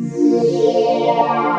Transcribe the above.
Yeah.